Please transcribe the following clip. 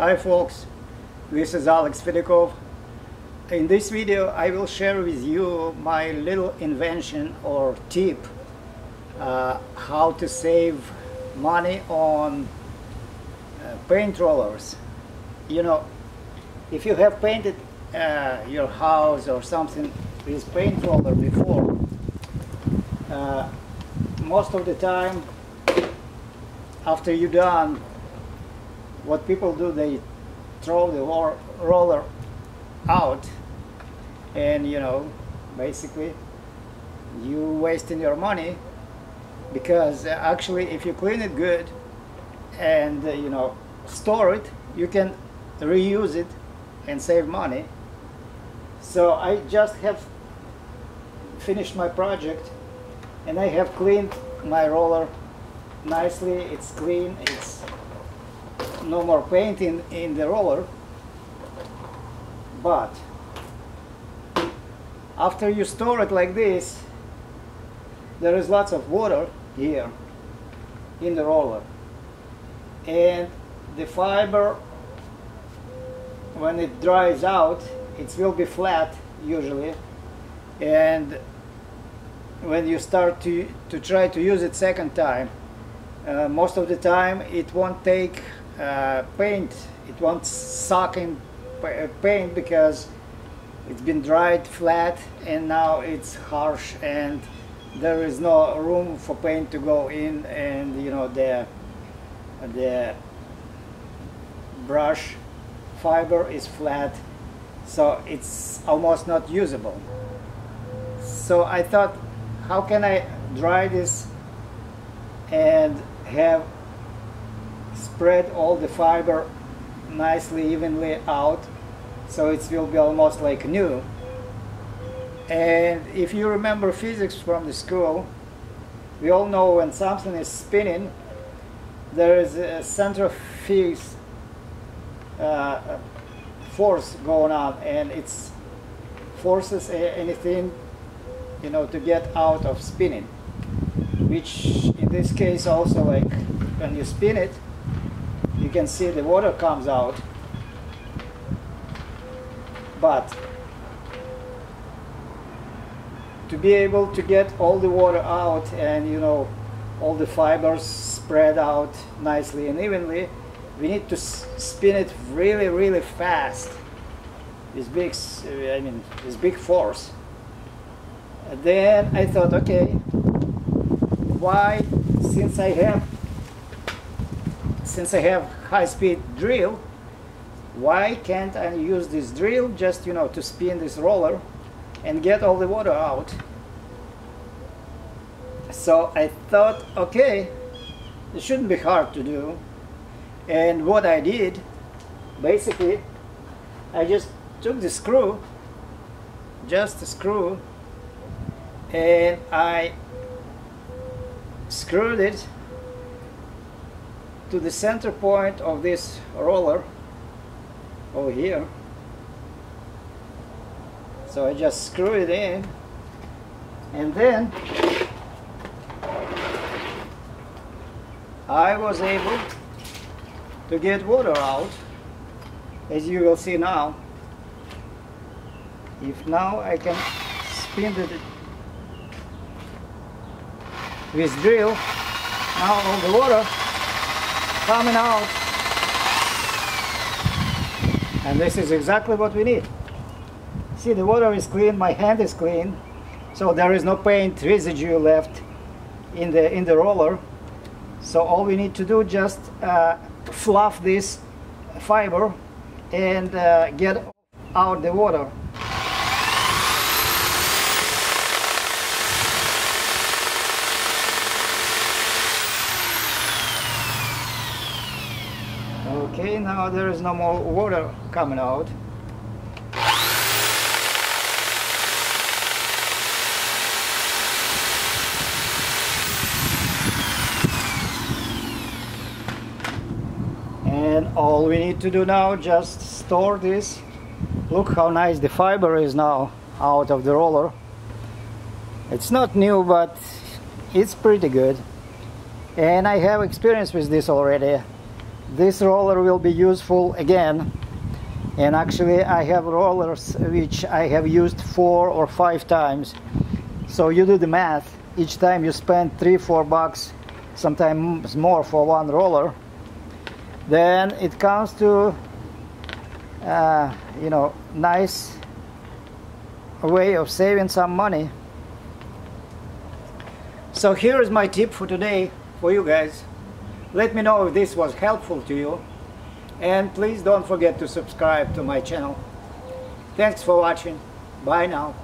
Hi folks, this is Alex Fediakov. In this video I will share with you my little invention or tip uh, how to save money on uh, paint rollers. You know, if you have painted uh, your house or something with paint roller before, uh, most of the time after you're done, what people do, they throw the roller out and you know, basically you wasting your money because actually if you clean it good and uh, you know store it you can reuse it and save money. So I just have finished my project and I have cleaned my roller nicely. It's clean it's no more paint in, in the roller but after you store it like this there is lots of water here in the roller. And the fiber when it dries out it will be flat usually. And when you start to to try to use it second time uh, most of the time it won't take uh, paint. It won't in uh, paint because it's been dried flat and now it's harsh and there is no room for paint to go in and you know the the brush fiber is flat so it's almost not usable. So I thought how can I dry this and have spread all the fiber nicely evenly out so it will be almost like new. And if you remember physics from the school we all know when something is spinning there is a centrifuge uh, force going on and it's forces anything you know to get out of spinning which in this case also like when you spin it you can see the water comes out but to be able to get all the water out and you know all the fibers spread out nicely and evenly we need to spin it really really fast. This big I mean this big force. And then I thought okay why since I have since I have high-speed drill why can't I use this drill just you know to spin this roller and get all the water out? So I thought okay it shouldn't be hard to do. And what I did basically I just took the screw just a screw and I screwed it to the center point of this roller over here. So I just screw it in. And then I was able to get water out as you will see now. If now I can spin it with drill now all the water coming out. And this is exactly what we need. See the water is clean my hand is clean so there is no paint residue left in the in the roller. So all we need to do just uh, fluff this fiber and uh, get out the water Okay, now there is no more water coming out. And all we need to do now just store this. Look how nice the fiber is now out of the roller. It's not new, but it's pretty good. And I have experience with this already this roller will be useful again. And actually I have rollers which I have used four or five times. So you do the math. Each time you spend three four bucks sometimes more for one roller. Then it comes to uh, you know nice way of saving some money. So here is my tip for today for you guys let me know if this was helpful to you. And please don't forget to subscribe to my channel. Thanks for watching. Bye now